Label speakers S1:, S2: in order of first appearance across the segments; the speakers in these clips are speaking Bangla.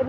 S1: I'm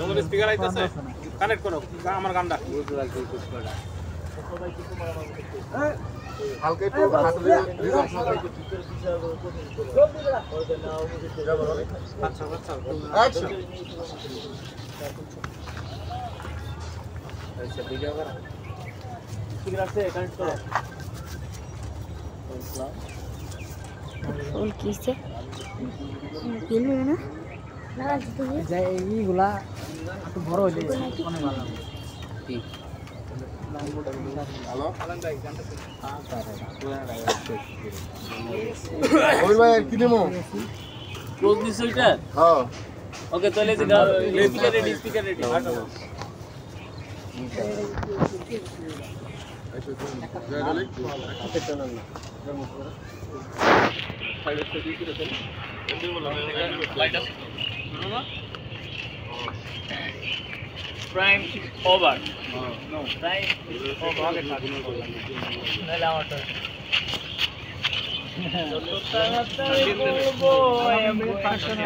S1: তুলা
S2: স্পিকার আইতাছে? কানেক্ট করো আমার গানটা।
S3: হালকা একটু হাতে
S2: আচ্ছা আচ্ছা। আচ্ছা ভিডিও করা। স্পিকার আছে কানেক্ট করো।
S4: ফুল কিসে কিনবে না?
S5: এইগুলা একটু বড় হইলে অনেক ভালো
S3: হ্যালো? ওই ভাই আর কি নেব
S2: ক্লোজ দিছ এটা
S3: হ্যাঁ।
S2: ওকে তাহলে speaker ready speaker ready Prime is over. No, prime is over. আগে থাক। নাহলে আমার তো- যত তাড়াতাড়ি বলবো, আমি পারছি না।